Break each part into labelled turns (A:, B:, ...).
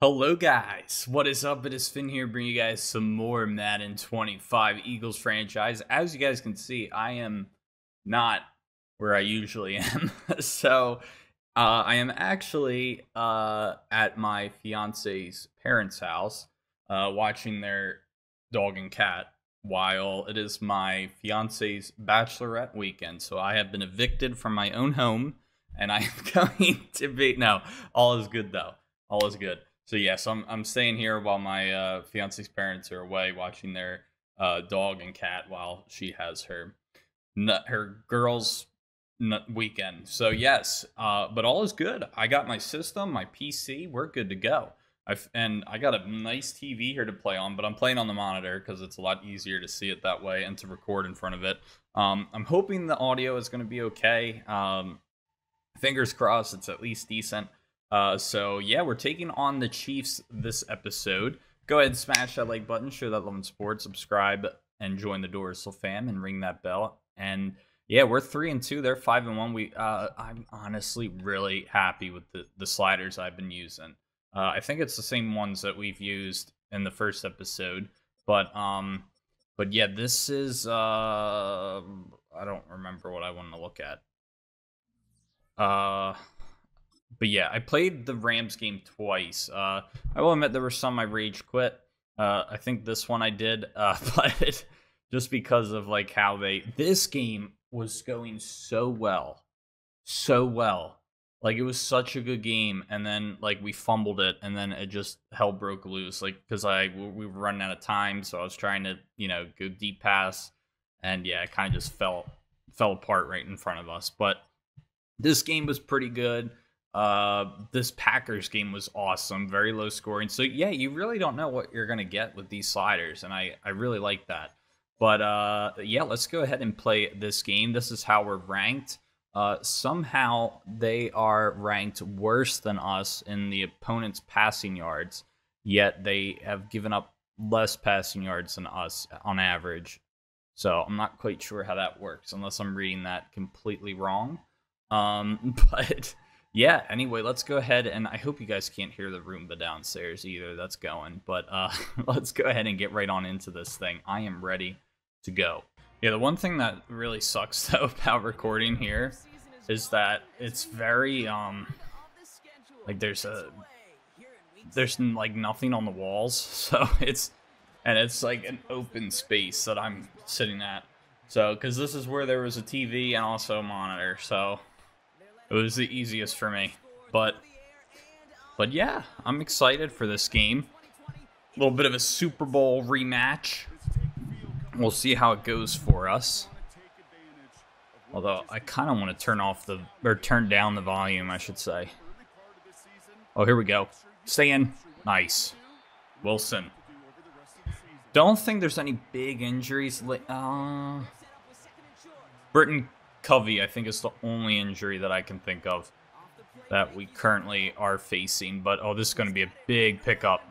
A: Hello guys, what is up? It is Finn here bringing you guys some more Madden 25 Eagles franchise. As you guys can see, I am not where I usually am. so uh, I am actually uh, at my fiance's parents' house uh, watching their dog and cat while it is my fiance's bachelorette weekend. So I have been evicted from my own home and I am going to be. No, all is good though. All is good. So yes, I'm I'm staying here while my uh, fiance's parents are away watching their uh, dog and cat while she has her nut, her girls weekend. So yes, uh, but all is good. I got my system, my PC. We're good to go. I've, and I got a nice TV here to play on, but I'm playing on the monitor because it's a lot easier to see it that way and to record in front of it. Um, I'm hoping the audio is going to be okay. Um, fingers crossed, it's at least decent. Uh, so yeah, we're taking on the Chiefs this episode. Go ahead and smash that like button, show that love and support, subscribe, and join the Dorsal fam and ring that bell. And yeah, we're three and two. They're five and one. We uh, I'm honestly really happy with the the sliders I've been using. Uh, I think it's the same ones that we've used in the first episode, but um, but yeah, this is uh, I don't remember what I want to look at. Uh, but yeah, I played the Rams game twice. Uh, I will admit there were some I rage quit. Uh, I think this one I did, uh, but just because of like how they this game was going so well, so well. Like it was such a good game, and then like we fumbled it, and then it just hell broke loose. Like because I we were running out of time, so I was trying to you know go deep pass, and yeah, it kind of just fell fell apart right in front of us. But this game was pretty good. Uh, this Packers game was awesome, very low scoring. So yeah, you really don't know what you're gonna get with these sliders, and I I really like that. But uh, yeah, let's go ahead and play this game. This is how we're ranked. Uh, somehow they are ranked worse than us in the opponent's passing yards, yet they have given up less passing yards than us on average. So I'm not quite sure how that works, unless I'm reading that completely wrong. Um, but yeah, anyway, let's go ahead and I hope you guys can't hear the Roomba downstairs either. That's going. But uh, let's go ahead and get right on into this thing. I am ready to go. Yeah, the one thing that really sucks though about recording here is that it's very um like there's a there's like nothing on the walls, so it's and it's like an open space that I'm sitting at. So, because this is where there was a TV and also a monitor, so it was the easiest for me. But, but yeah, I'm excited for this game. A little bit of a Super Bowl rematch. We'll see how it goes for us. Although I kind of want to turn off the or turn down the volume, I should say. Oh, here we go. Stay in. Nice. Wilson. Don't think there's any big injuries. Uh, Britton Covey, I think, is the only injury that I can think of that we currently are facing. But, oh, this is going to be a big pickup.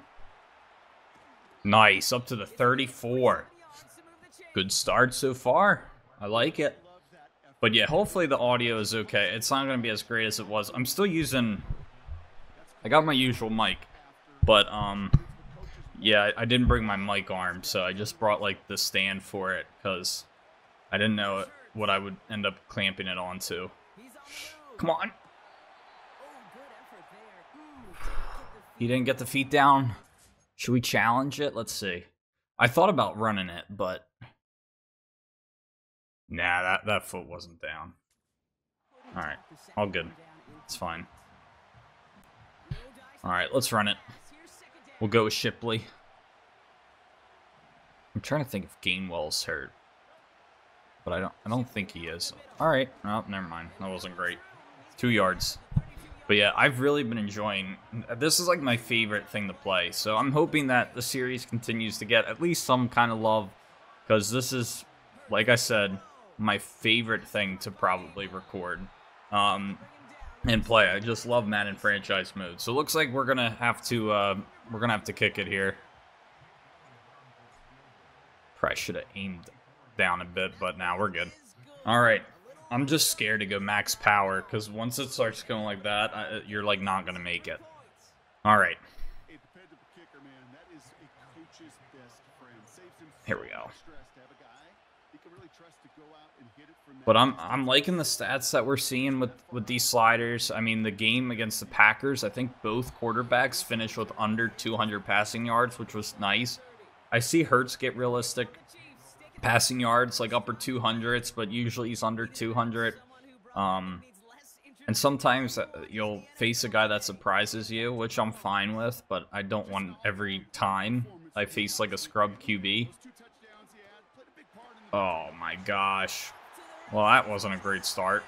A: Nice, up to the 34. Good start so far. I like it. But yeah, hopefully the audio is okay. It's not going to be as great as it was. I'm still using... I got my usual mic. But, um... Yeah, I didn't bring my mic arm, so I just brought, like, the stand for it, because I didn't know it what I would end up clamping it onto. Come on. He didn't get the feet down. Should we challenge it? Let's see. I thought about running it, but nah, that that foot wasn't down. All right, all good. It's fine. All right, let's run it. We'll go with Shipley. I'm trying to think if Gainwell's hurt but I don't I don't think he is. All right. Oh, never mind. That wasn't great. Two yards. But yeah, I've really been enjoying. This is like my favorite thing to play. So I'm hoping that the series continues to get at least some kind of love, because this is, like I said, my favorite thing to probably record um, and play. I just love Madden franchise mode. So it looks like we're gonna have to uh, we're gonna have to kick it here. Probably should have aimed down a bit, but now we're good. All right. I'm just scared to go max power because once it starts going like that, you're like not going to make it. All right. Here we go. But I'm I'm liking the stats that we're seeing with with these sliders. I mean, the game against the Packers, I think both quarterbacks finished with under 200 passing yards, which was nice. I see Hurts get realistic passing yards, like upper 200s, but usually he's under 200. Um, and sometimes uh, you'll face a guy that surprises you, which I'm fine with, but I don't want every time I face like a scrub QB. Oh my gosh. Well, that wasn't a great start.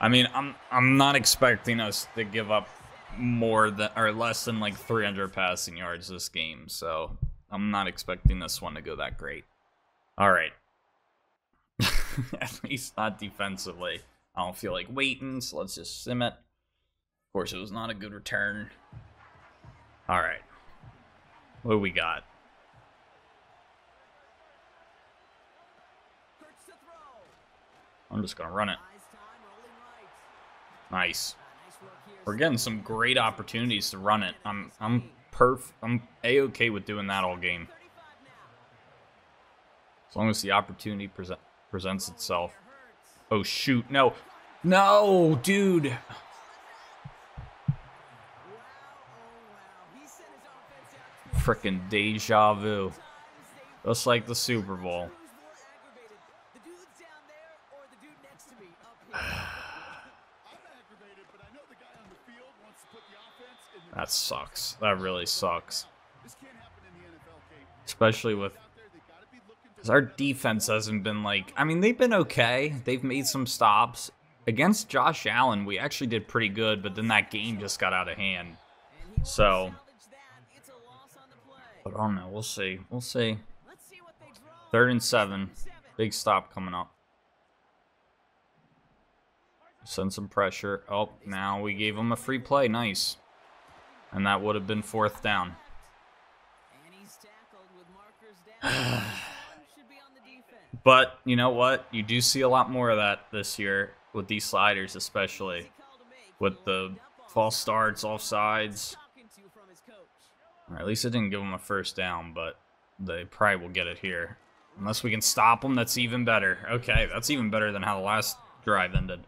A: I mean, I'm I'm not expecting us to give up more than or less than like 300 passing yards this game, so I'm not expecting this one to go that great. All right. At least not defensively. I don't feel like waiting, so let's just sim it. Of course, it was not a good return. All right. What do we got? I'm just going to run it. Nice. We're getting some great opportunities to run it. I'm I'm perf I'm a-okay with doing that all game. As long as the opportunity present presents itself. Oh shoot, no. No, dude. Freaking deja vu. Just like the Super Bowl. That sucks. That really sucks. Especially with... Because our defense hasn't been like... I mean, they've been okay. They've made some stops. Against Josh Allen, we actually did pretty good, but then that game just got out of hand. So... But I don't know. We'll see. We'll see. Third and seven. Big stop coming up. Send some pressure. Oh, now we gave him a free play. Nice. And that would have been fourth down. but you know what? You do see a lot more of that this year with these sliders, especially with the false starts, offsides. Or at least it didn't give them a first down, but they probably will get it here. Unless we can stop them, that's even better. Okay, that's even better than how the last drive ended.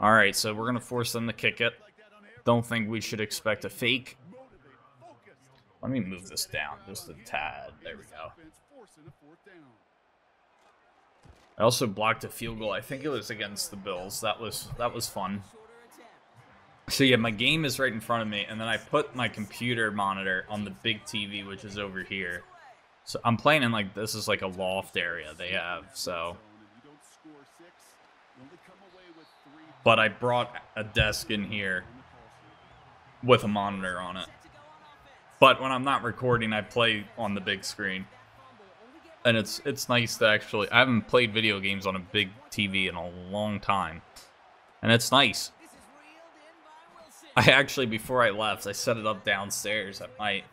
A: All right, so we're going to force them to kick it. Don't think we should expect a fake. Let me move this down just a tad. There we go. I also blocked a field goal. I think it was against the Bills. That was that was fun. So yeah, my game is right in front of me, and then I put my computer monitor on the big TV, which is over here. So I'm playing in like this is like a loft area they have. So but I brought a desk in here with a monitor on it. But when I'm not recording, I play on the big screen. And it's it's nice to actually I haven't played video games on a big TV in a long time. And it's nice. I actually before I left, I set it up downstairs at my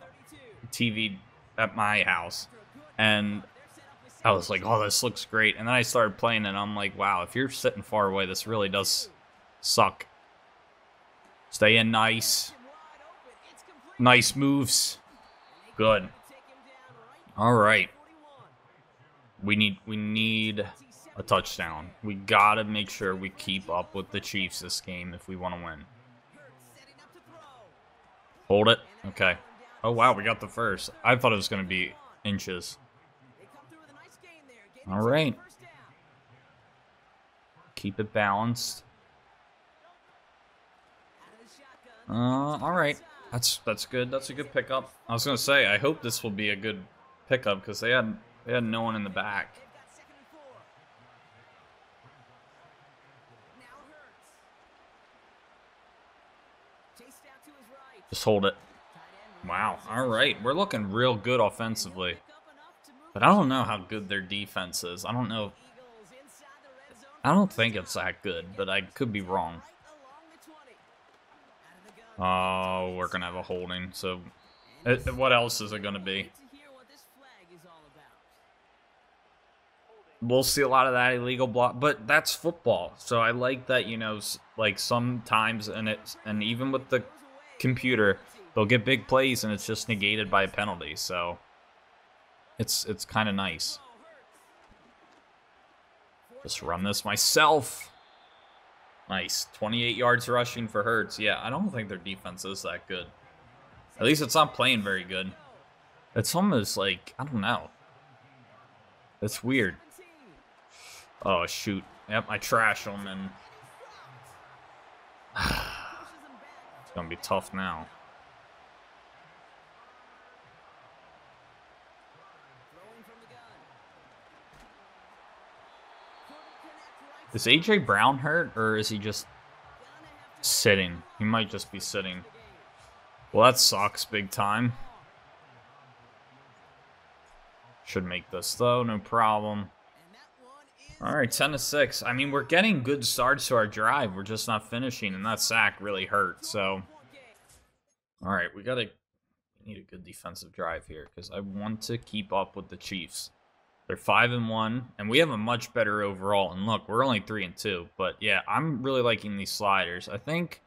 A: TV at my house. And I was like, "Oh, this looks great." And then I started playing and I'm like, "Wow, if you're sitting far away, this really does suck. Stay in nice. Nice moves. Good. All right. We need we need a touchdown. We got to make sure we keep up with the Chiefs this game if we want to win. Hold it. Okay. Oh, wow. We got the first. I thought it was going to be inches. All right. Keep it balanced. Uh, all right. That's that's good. That's a good pickup. I was gonna say, I hope this will be a good pickup because they had they had no one in the back. Just hold it. Wow. All right. We're looking real good offensively. But I don't know how good their defense is. I don't know. I don't think it's that good, but I could be wrong. Oh, we're going to have a holding. So, it, what else is it going to be? We'll see a lot of that illegal block, but that's football. So I like that, you know, like sometimes, and it's and even with the computer, they'll get big plays and it's just negated by a penalty. So it's it's kind of nice. Just run this myself. Nice. 28 yards rushing for Hurts. Yeah, I don't think their defense is that good. At least it's not playing very good. It's almost like, I don't know. It's weird. Oh, shoot. Yep, I trash them and... it's going to be tough now. Is AJ Brown hurt, or is he just sitting? He might just be sitting. Well, that sucks big time. Should make this, though, no problem. All right, 10 to 6. I mean, we're getting good starts to our drive. We're just not finishing, and that sack really hurt, so... All right, we got to need a good defensive drive here, because I want to keep up with the Chiefs. They're five and one, and we have a much better overall. And look, we're only three and two, but yeah, I'm really liking these sliders. I think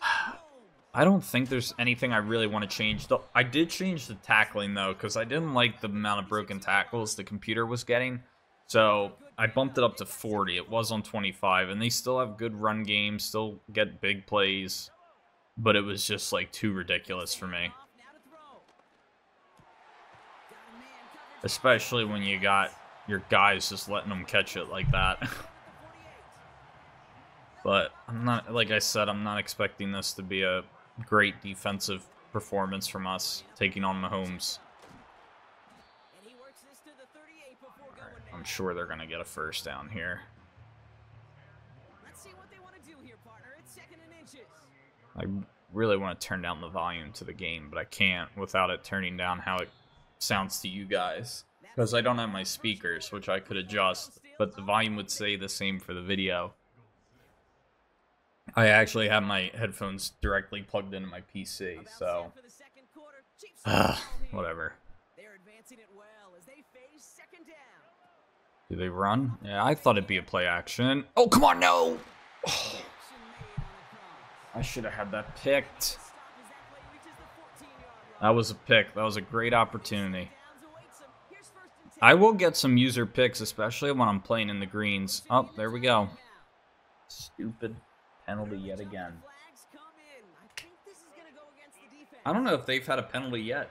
A: I don't think there's anything I really want to change. I did change the tackling though, because I didn't like the amount of broken tackles the computer was getting. So I bumped it up to 40. It was on 25, and they still have good run games, still get big plays, but it was just like too ridiculous for me. Especially when you got your guys just letting them catch it like that. but I'm not, like I said, I'm not expecting this to be a great defensive performance from us taking on Mahomes. I'm sure they're going to get a first down here. I really want to turn down the volume to the game, but I can't without it turning down how it sounds to you guys because I don't have my speakers, which I could adjust, but the volume would stay the same for the video. I actually have my headphones directly plugged into my PC, so uh, whatever. Do they run? Yeah, I thought it'd be a play action. Oh, come on, no! Oh. I should have had that picked. That was a pick. That was a great opportunity. I will get some user picks, especially when I'm playing in the greens. Oh, there we go. Stupid penalty yet again. I don't know if they've had a penalty yet.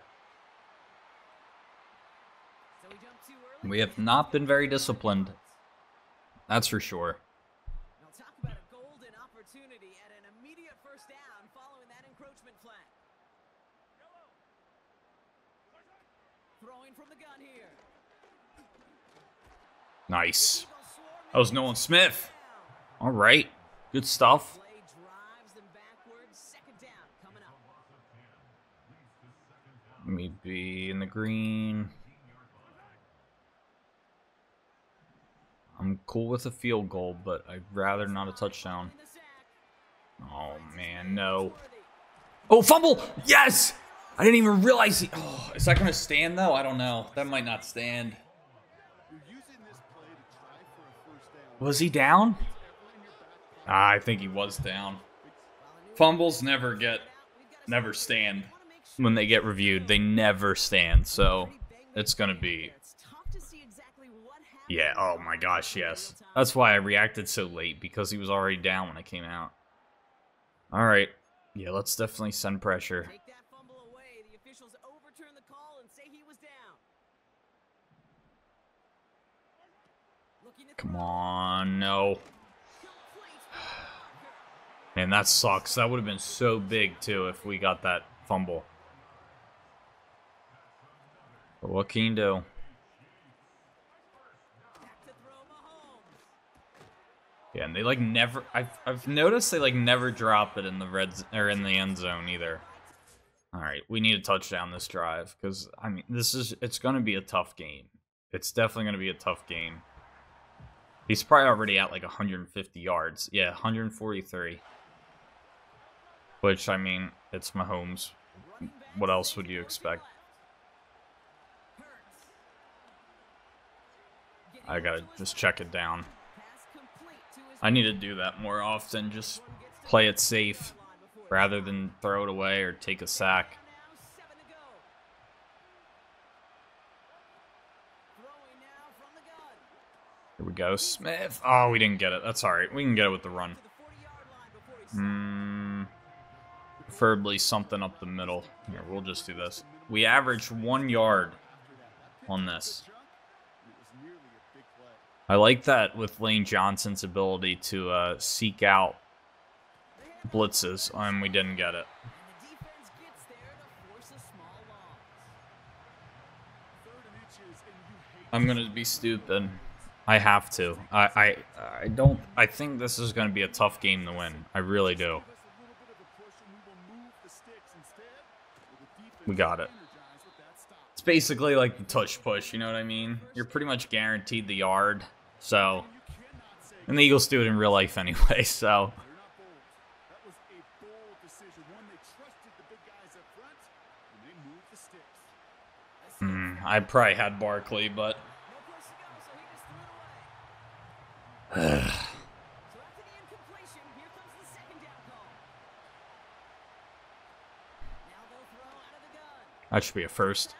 A: We have not been very disciplined. That's for sure. Nice. That was Nolan Smith. All right. Good stuff. Let me be in the green. I'm cool with a field goal, but I'd rather not a touchdown. Oh, man, no. Oh, fumble! Yes! I didn't even realize he... Oh, is that going to stand, though? I don't know. That might not stand. Was he down? Ah, I think he was down. Fumbles never get, never stand when they get reviewed. They never stand, so it's going to be... Yeah, oh my gosh, yes. That's why I reacted so late, because he was already down when I came out. Alright. Yeah, let's definitely send pressure. Come on, no. Man, that sucks. That would have been so big, too, if we got that fumble. But what can you do? Yeah, and they like never. I've I've noticed they like never drop it in the red or in the end zone either. All right, we need a touchdown this drive because I mean this is it's going to be a tough game. It's definitely going to be a tough game. He's probably already at like 150 yards. Yeah, 143. Which, I mean, it's Mahomes. What else would you expect? I gotta just check it down. I need to do that more often. Just play it safe. rather than throw it away or take a sack. We go, Smith. Oh, we didn't get it. That's all right. We can get it with the run. Hmm. Preferably something up the middle. Here, we'll just do this. We averaged one yard on this. I like that with Lane Johnson's ability to uh, seek out blitzes, and we didn't get it. I'm gonna be stupid. I have to. I, I I don't. I think this is gonna be a tough game to win. I really do. We got it. It's basically like the tush push. You know what I mean? You're pretty much guaranteed the yard. So, and the Eagles do it in real life anyway. So. Hmm, I probably had Barkley, but. That should be a first.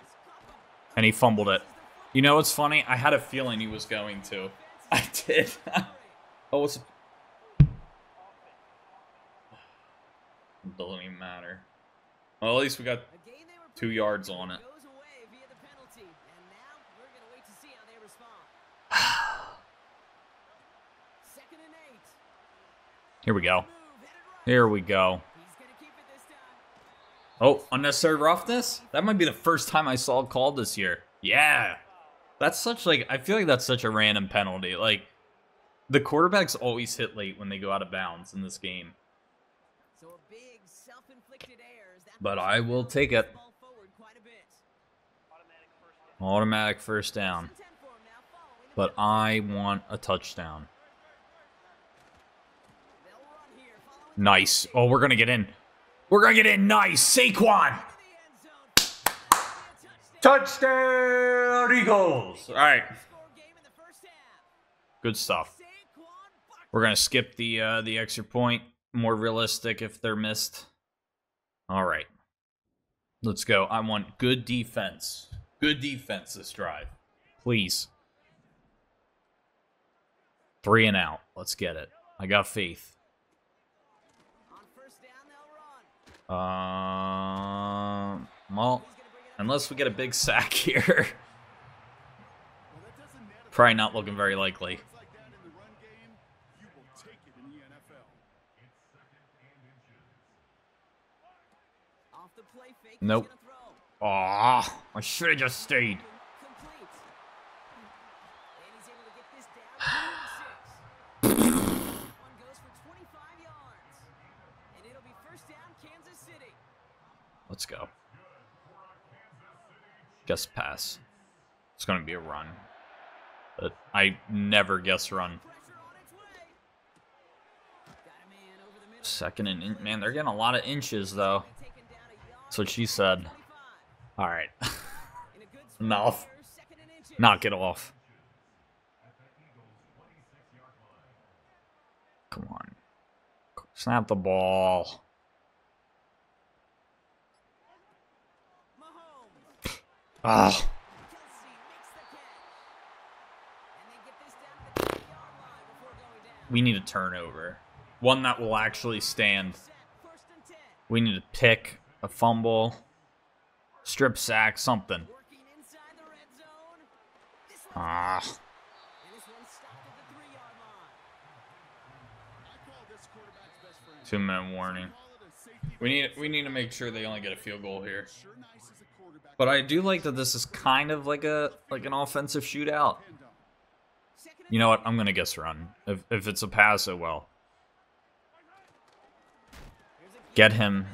A: And he fumbled it. You know what's funny? I had a feeling he was going to. I did. oh, what's... Doesn't even matter. Well, at least we got two yards on it. Here we go. Here we go. Oh, unnecessary roughness? That might be the first time I saw it called this year. Yeah. That's such like I feel like that's such a random penalty. Like the quarterbacks always hit late when they go out of bounds in this game. But I will take it. Automatic first down. But I want a touchdown. Nice. Oh, we're going to get in. We're going to get in. Nice. Saquon. Touchdown, Eagles. All right. Good stuff. We're going to skip the uh, the extra point. More realistic if they're missed. All right. Let's go. I want good defense. Good defense this drive. Please. Three and out. Let's get it. I got faith. Uh, well, unless we get a big sack here. Probably not looking very likely. Nope. Aw, I should have just stayed. Let's go. Guess pass. It's going to be a run. But I never guess run. Second and man, they're getting a lot of inches though. That's what she said. All right. Enough. Knock it off. Come on. Snap the ball. Ah. We need a turnover. One that will actually stand. We need a pick, a fumble, strip sack, something. Ah. Two minute warning. We need we need to make sure they only get a field goal here. But I do like that this is kind of like a like an offensive shootout. You know what? I'm gonna guess run. If if it's a pass, oh well. Get him.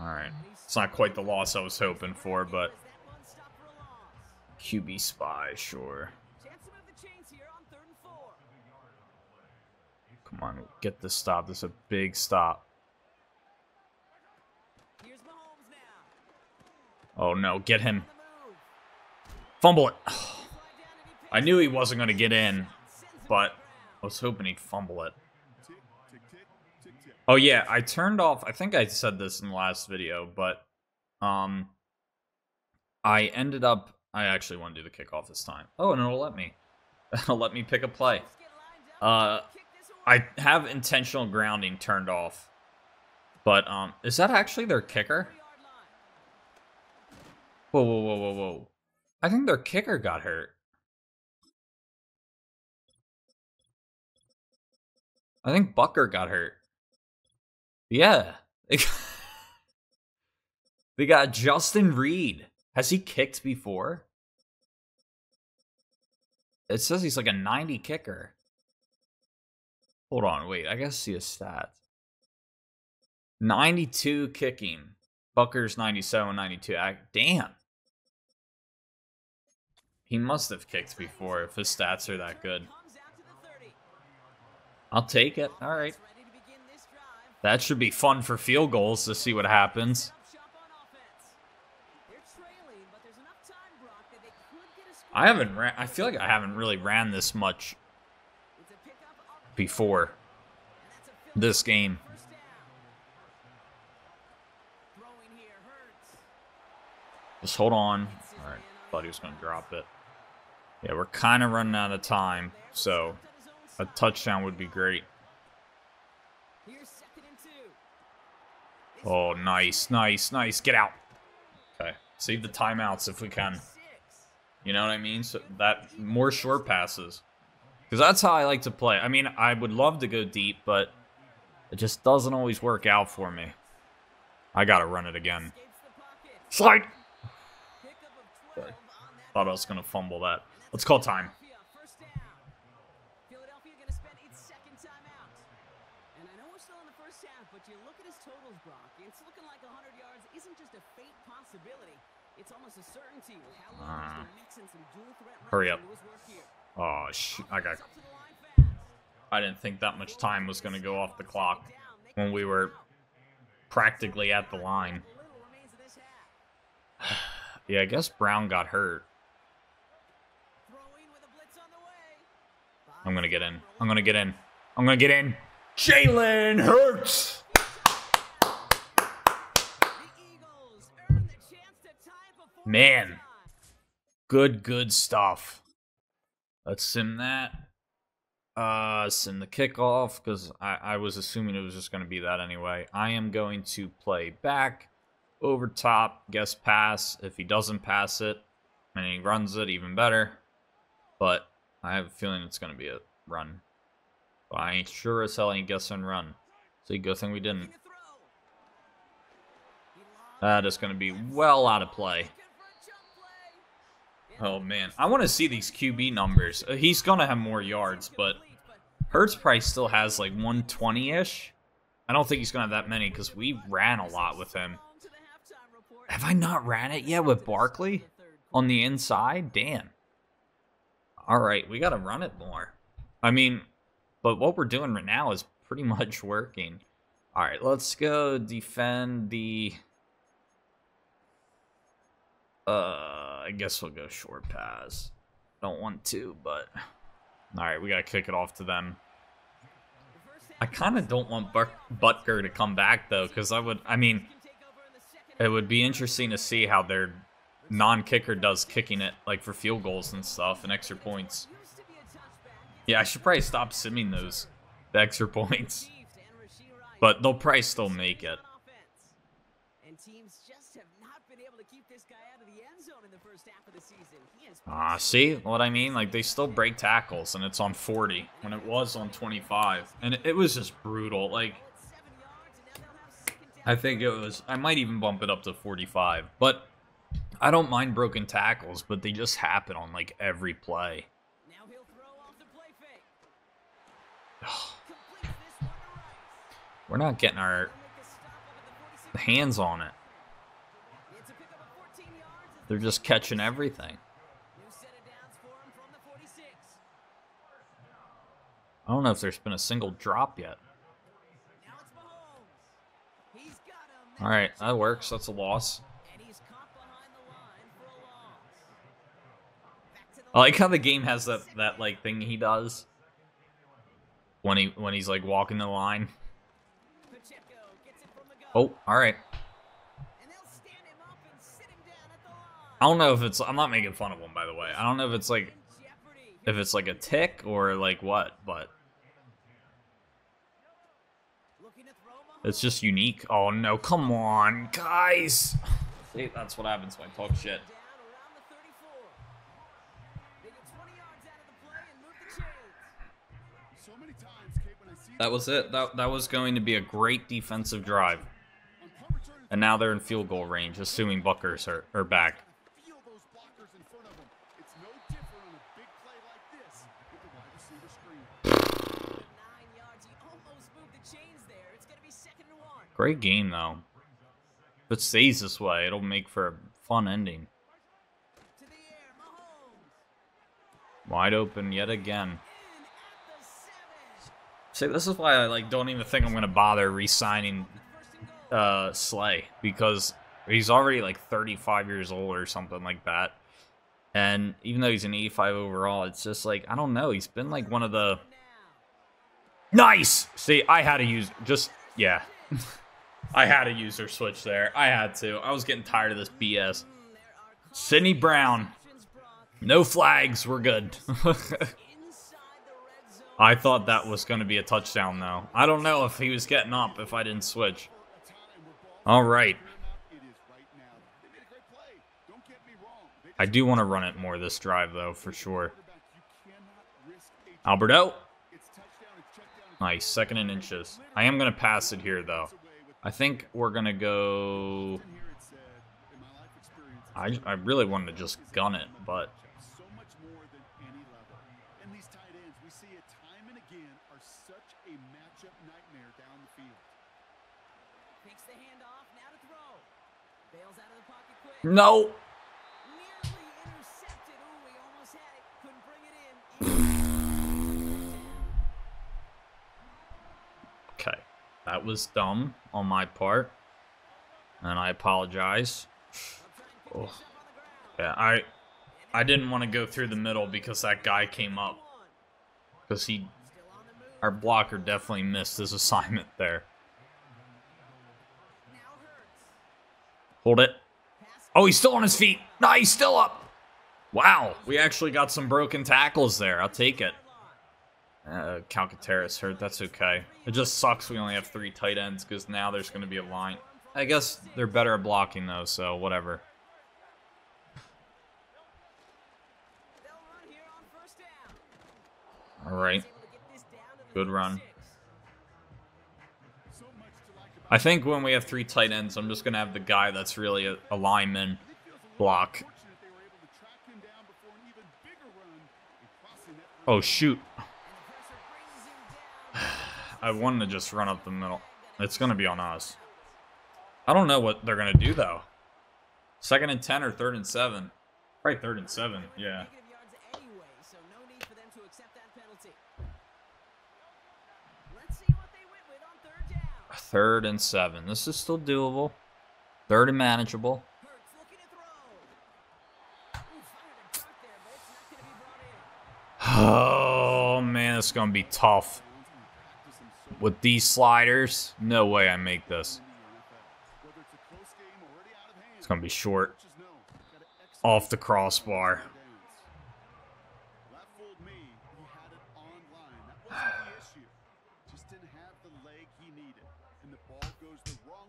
A: All right. It's not quite the loss I was hoping for, but QB spy, sure. Come on, get this stop. This is a big stop. Oh no, get him. Fumble it. I knew he wasn't going to get in, but I was hoping he'd fumble it. Oh yeah, I turned off. I think I said this in the last video, but um, I ended up. I actually want to do the kickoff this time. Oh, and it'll let me. It'll let me pick a play. Uh, I have intentional grounding turned off, but um, is that actually their kicker? Whoa, whoa, whoa, whoa, whoa! I think their kicker got hurt. I think Butker got hurt. Yeah. they got Justin Reed. Has he kicked before? It says he's like a 90 kicker. Hold on, wait. I gotta see his stats. 92 kicking. Butker's 97, 92. I, damn. He must have kicked before if his stats are that good. I'll take it. All right. That should be fun for field goals to see what happens. I haven't ran, I feel like I haven't really ran this much before this game. Just hold on. All right, thought he was going to drop it. Yeah, we're kind of running out of time, so a touchdown would be great. Oh, nice, nice, nice. Get out. Okay. Save the timeouts if we can. You know what I mean? So that more short passes. Because that's how I like to play. I mean, I would love to go deep, but it just doesn't always work out for me. I gotta run it again. Slide! Sorry. Thought I was gonna fumble that. Let's call time. It's almost a certainty with how uh, Hurry up. Oh, sh I got... I didn't think that much time was going to go off the clock when we were practically at the line. yeah, I guess Brown got hurt. I'm to get in. I'm to get in. I'm to get in. Jalen Hurts! Man. Good, good stuff. Let's sim that. Uh, sim the kickoff, because I, I was assuming it was just going to be that anyway. I am going to play back, over top, guess pass. If he doesn't pass it, and he runs it, even better. But I have a feeling it's going to be a run. But I ain't sure as hell ain't guessing run. So good thing we didn't. That is going to be well out of play. Oh man, I want to see these QB numbers. Uh, he's gonna have more yards, but Hurts price still has like 120-ish. I don't think he's gonna have that many because we ran a lot with him. Have I not ran it yet with Barkley on the inside? Damn. All right, we gotta run it more. I mean, but what we're doing right now is pretty much working. All right, let's go defend the uh, I guess we'll go short pass. Don't want to, but... Alright, we gotta kick it off to them. I kind of don't want Buck Butker to come back, though, because I would... I mean, it would be interesting to see how their non-kicker does kicking it, like, for field goals and stuff, and extra points. Yeah, I should probably stop simming those, the extra points. But they'll probably still make it. Ah, uh, see what I mean? Like, they still break tackles, and it's on 40, when it was on 25. And it, it was just brutal. Like, I think it was... I might even bump it up to 45. But I don't mind broken tackles, but they just happen on, like, every play. We're not getting our hands on it. They're just catching everything. I don't know if there's been a single drop yet. Alright, that works. That's a loss. I like how the game has that, that like thing he does when he when he's like walking the line. Oh, all right. I don't know if it's. I'm not making fun of him, by the way. I don't know if it's like, if it's like a tick or like what, but it's just unique. Oh no, come on, guys. See, that's what happens when I talk shit. That was it. That, that was going to be a great defensive drive. And now they're in field goal range, assuming Butker's are, are back. Great game, though. If it stays this way, it'll make for a fun ending. Wide open yet again. See, this is why I like don't even think I'm gonna bother re-signing uh, Slay because he's already like 35 years old or something like that. And even though he's an 85 overall, it's just like I don't know. He's been like one of the nice. See, I had to use just yeah. I had to use their switch there. I had to. I was getting tired of this BS. Sydney Brown. No flags. We're good. I thought that was going to be a touchdown, though. I don't know if he was getting up if I didn't switch. All right. I do want to run it more this drive, though, for sure. Alberto. Nice, second and inches. I am going to pass it here, though. I think we're going to go... I, I really wanted to just gun it, but No. Okay. That was dumb on my part. And I apologize. Oh. Yeah, I I didn't want to go through the middle because that guy came up. Because he our blocker definitely missed his assignment there. Hold it. Oh, he's still on his feet. No, he's still up. Wow, we actually got some broken tackles there. I'll take it. Uh, Calcaterra's hurt. That's okay. It just sucks we only have three tight ends because now there's going to be a line. I guess they're better at blocking, though, so whatever. All right. Good run. I think when we have three tight ends, I'm just going to have the guy that's really a, a lineman block. Oh, shoot. I wanted to just run up the middle. It's going to be on us. I don't know what they're going to do, though. Second and 10 or third and 7? Probably third and 7, yeah. Third and seven. This is still doable. Third and manageable. Oh, man, it's going to be tough. With these sliders, no way I make this. It's going to be short. Off the crossbar.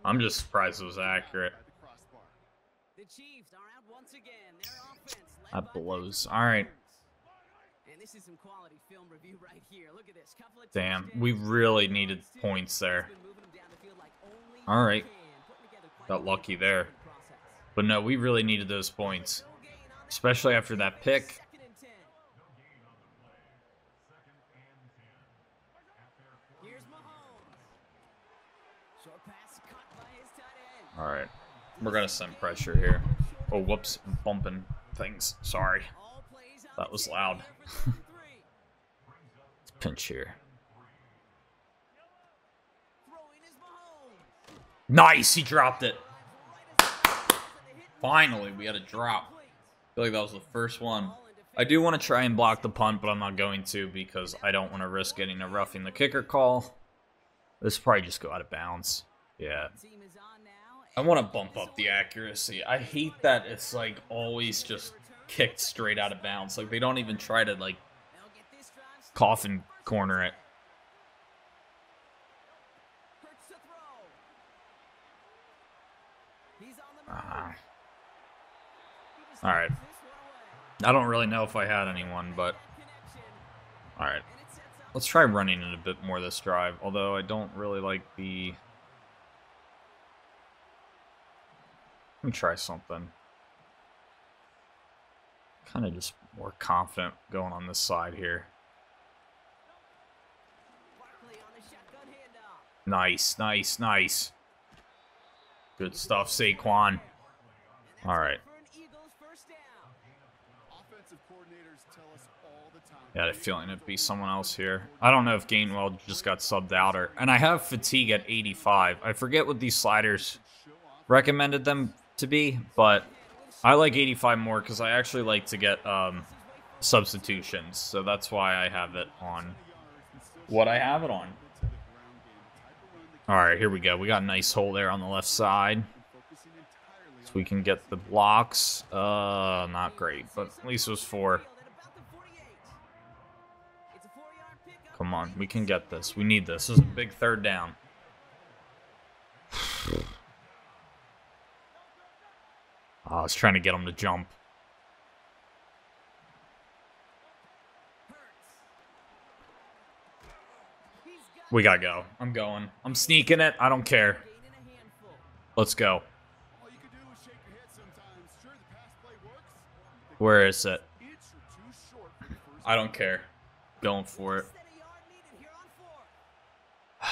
A: I'm just surprised it was accurate. That blows. All right. Damn, we really needed points there. All right. Got lucky there. But no, we really needed those points. Especially after that pick. All right. We're going to send pressure here. Oh, whoops. I'm bumping things. Sorry. That was loud. Let's pinch here. Nice! He dropped it. Finally, we had a drop. I feel like that was the first one. I do want to try and block the punt, but I'm not going to because I don't want to risk getting a roughing the kicker call. This probably just go out of bounds. Yeah. I want to bump up the accuracy. I hate that it's like always just kicked straight out of bounds. Like they don't even try to like coffin corner it. Uh, all right. I don't really know if I had anyone, but all right. Let's try running it a bit more this drive, although I don't really like the... Let me try something. Kind of just more confident going on this side here. Nice, nice, nice. Good stuff, Saquon. All right. I had a feeling it'd be someone else here. I don't know if Gainwell just got subbed out or... And I have fatigue at 85. I forget what these sliders recommended them to be, but I like 85 more because I actually like to get um, substitutions. So that's why I have it on what I have it on. All right, here we go. We got a nice hole there on the left side. So we can get the blocks. Uh, not great, but at least it was four. Come on, we can get this. We need this. This is a big third down. Oh, I was trying to get him to jump. We gotta go. I'm going. I'm sneaking it. I don't care. Let's go. Where is it? I don't care. Going for it.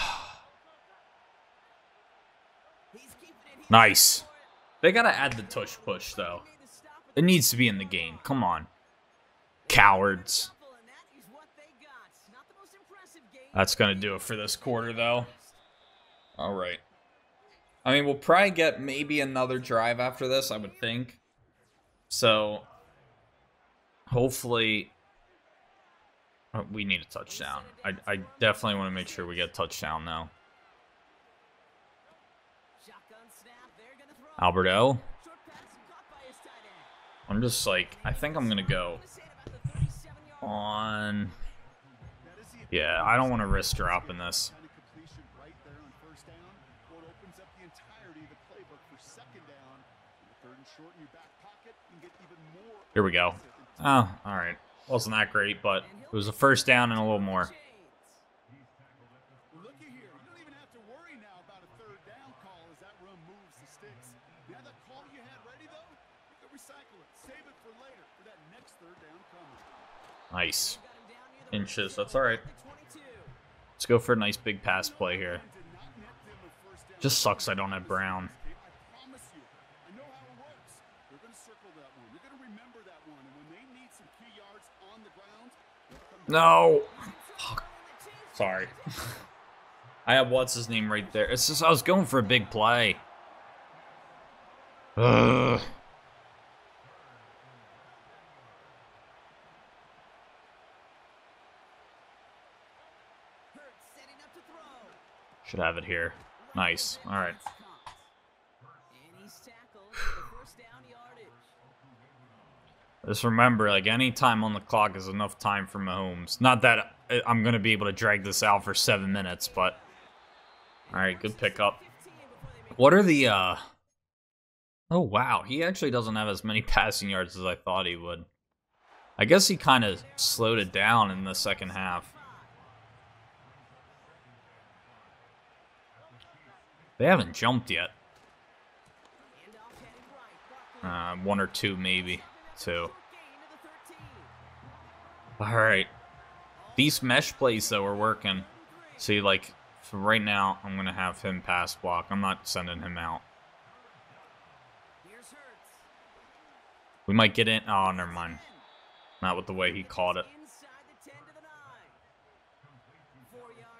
A: Nice. They gotta add the tush push, though. It needs to be in the game. Come on. Cowards. That's gonna do it for this quarter, though. Alright. I mean, we'll probably get maybe another drive after this, I would think. So, hopefully... Oh, we need a touchdown. I, I definitely want to make sure we get a touchdown, though. Alberto. I'm just like, I think I'm going to go on... Yeah, I don't want to risk dropping this. Here we go. Ah, oh, alright. Wasn't that great, but it was a first down and a little more. Nice. Inches, that's alright. Let's go for a nice big pass play here. Just sucks I don't have Brown. No! Fuck. Sorry. I have what's his name right there. It's just I was going for a big play. Ugh. Should have it here. Nice. All right. Just remember, like, any time on the clock is enough time for Mahomes. Not that I'm going to be able to drag this out for seven minutes, but... Alright, good pickup. What are the, uh... Oh, wow. He actually doesn't have as many passing yards as I thought he would. I guess he kind of slowed it down in the second half. They haven't jumped yet. Uh, one or two, maybe. Two. Alright. These mesh plays, though, are working. See, like, for right now, I'm going to have him pass block. I'm not sending him out. We might get in. Oh, never mind. Not with the way he caught it.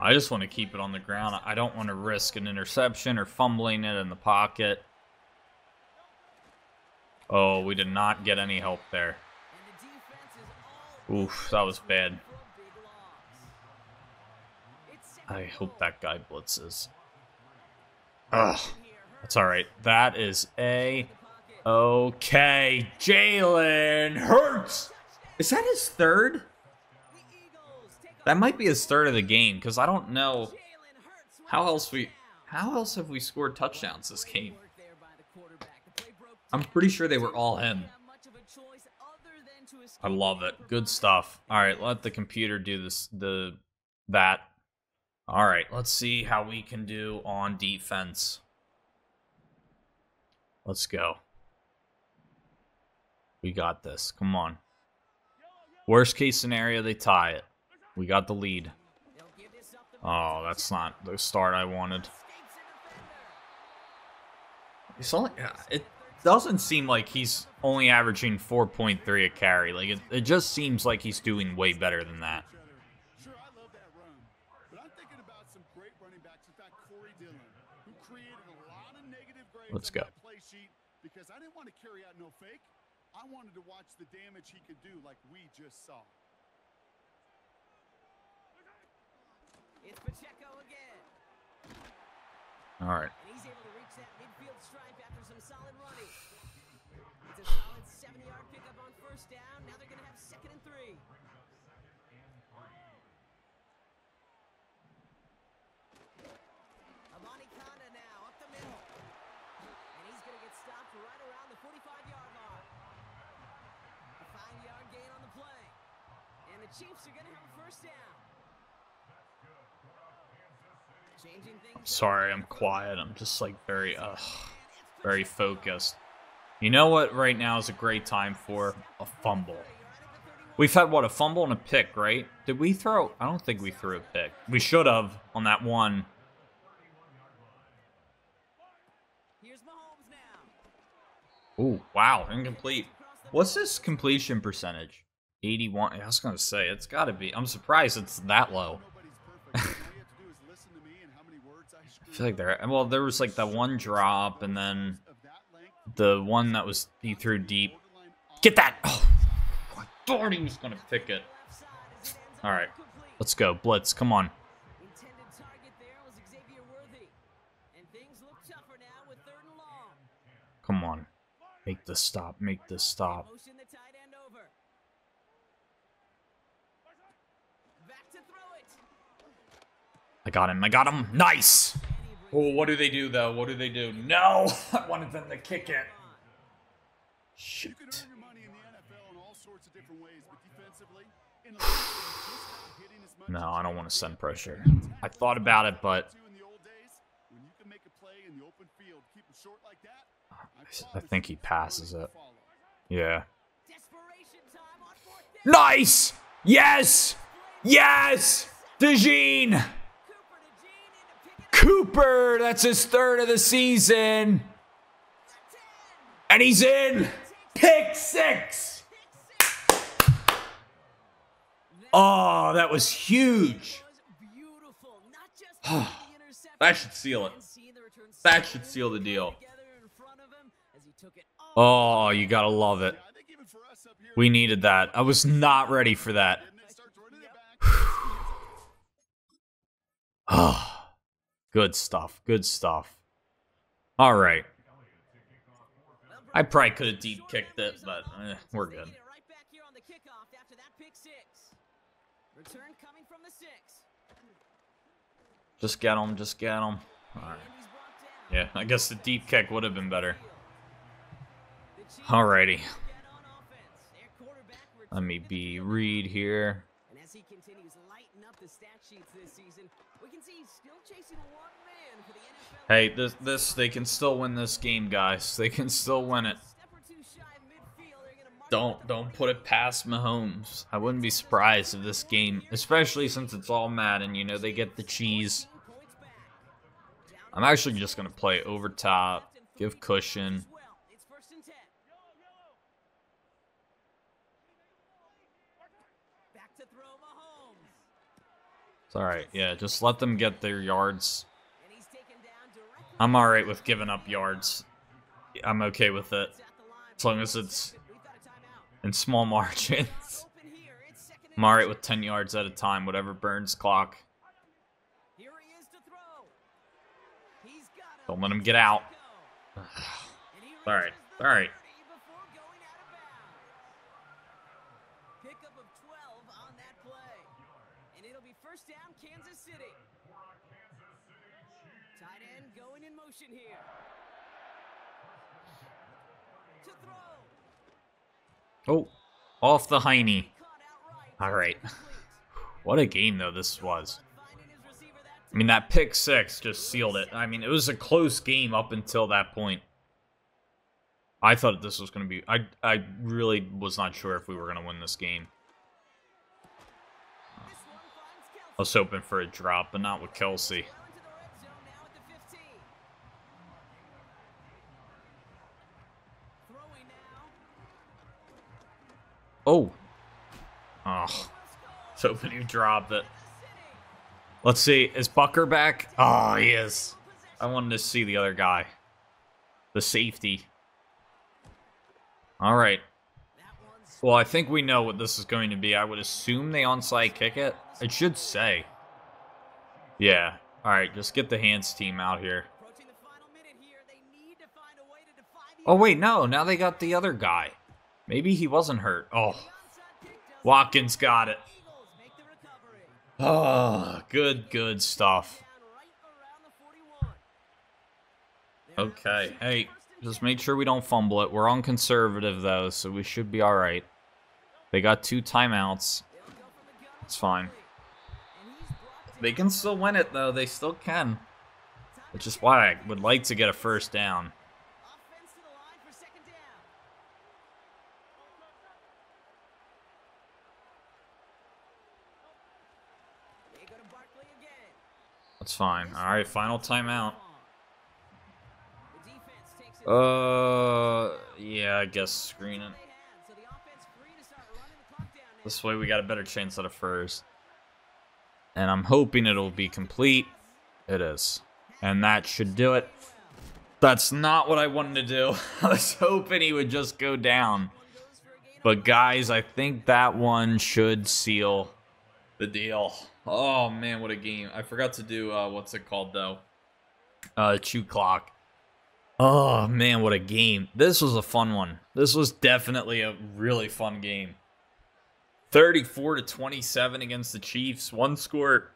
A: I just want to keep it on the ground. I don't want to risk an interception or fumbling it in the pocket. Oh, we did not get any help there. Oof, that was bad. I hope that guy blitzes. Ugh. That's all right. That is a okay. Jalen Hurts. Is that his third? That might be his third of the game because I don't know how else we how else have we scored touchdowns this game. I'm pretty sure they were all him. I love it. Good stuff. All right, let the computer do this the that. All right, let's see how we can do on defense. Let's go. We got this. Come on. Worst case scenario, they tie it. We got the lead. Oh, that's not the start I wanted. It's only, uh, it doesn't seem like he's only averaging 4.3 a carry. Like, it, it just seems like he's doing way better than that. Let's go. Because I didn't want to carry out no fake. I wanted to watch the damage he could do like we just saw. It's Pacheco again. All right. And he's able to reach that midfield stripe after some solid running. It's a solid 70-yard pickup on first down. Now they're going to have second and three. Amani Kanda now up the middle. And he's going to get stopped right around the 45-yard mark. A five-yard gain on the play. And the Chiefs are going to have a first down. I'm sorry, I'm quiet. I'm just like very, uh, very focused. You know what right now is a great time for? A fumble. We've had, what, a fumble and a pick, right? Did we throw? I don't think we threw a pick. We should have on that one. Ooh, wow, incomplete. What's this completion percentage? 81. I was going to say, it's got to be. I'm surprised it's that low. I feel like there. Well, there was like that one drop, and then the one that was he threw deep. Get that! Oh, I thought he was gonna pick it. All right, let's go, blitz. Come on. Come on, make this stop. Make this stop. I got him. I got him. Nice. Oh, what do they do, though? What do they do? No! I wanted them to kick it. Shit. no, I don't want to send pressure. I thought about it, but... I think he passes it. Yeah. Nice! Yes! Yes! DeJean! Cooper, that's his third of the season. And he's in. Pick six. Oh, that was huge. that should seal it. That should seal the deal. Oh, you gotta love it. We needed that. I was not ready for that. Oh. Good stuff. Good stuff. All right. I probably could have deep kicked it, but eh, we're good. Just get him. Just get him. Yeah, I guess the deep kick would have been better. Alrighty. Let me be read here. And as he continues lighting up the stat sheets this season, we can see he's still chasing one man for the NFL. Hey, this this they can still win this game, guys. They can still win it. Don't don't put it past Mahomes. I wouldn't be surprised if this game, especially since it's all Madden, you know, they get the cheese. I'm actually just gonna play over top, give cushion. It's alright, yeah, just let them get their yards. I'm alright with giving up yards. I'm okay with it. As long as it's in small margins. I'm alright with 10 yards at a time, whatever burns clock. Don't let him get out. Alright, All right, all right.
B: Pickup of 12 on that play. And it'll be first down, Kansas City. Tight end going in motion here. To throw.
A: Oh, off the hiney. All right. What a game though this was. I mean, that pick six just sealed it. I mean, it was a close game up until that point. I thought this was going to be. I I really was not sure if we were going to win this game. I was hoping for a drop, but not with Kelsey. Oh. Oh. So was hoping you dropped it. Let's see. Is Butker back? Oh, he is. I wanted to see the other guy. The safety. All right. Well, I think we know what this is going to be. I would assume they onside kick it. It should say. Yeah. All right, just get the hands team out here.
B: approaching the final minute here. They need to find a way to defy the
A: Oh, wait, no. Now they got the other guy. Maybe he wasn't hurt. Oh, Watkins got it. Oh, good, good stuff.
B: Down right around the 41.
A: Okay, hey, just make sure we don't fumble it. We're on conservative, though, so we should be all right. They got two timeouts. It's fine. They can still win it, though. They still can. Which is why I would like to get a first down.
B: offense to the line for second down. They go to Barkley again.
A: That's fine. All right, final timeout. Uh, yeah, I guess screen it. This way we got a better chance at a first. And I'm hoping it'll be complete. It is. And that should do it. That's not what I wanted to do. I was hoping he would just go down. But guys, I think that one should seal the deal. Oh man, what a game. I forgot to do uh what's it called though? Uh chew clock. Oh man, what a game. This was a fun one. This was definitely a really fun game. 34 to 27 against the Chiefs. One score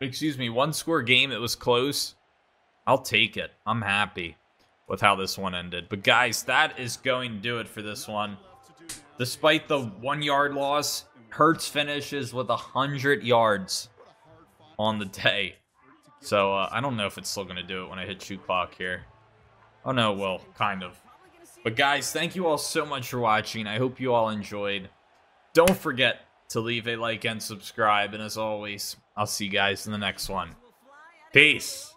A: excuse me, one score game that was close. I'll take it. I'm happy with how this one ended. But guys, that is going to do it for this one. Despite the one yard loss, Hurts finishes with 100 yards on the day. So uh, I don't know if it's still going to do it when I hit chew clock here. Oh no, well, kind of. But guys, thank you all so much for watching. I hope you all enjoyed. Don't forget to leave a like and subscribe. And as always, I'll see you guys in the next one. Peace.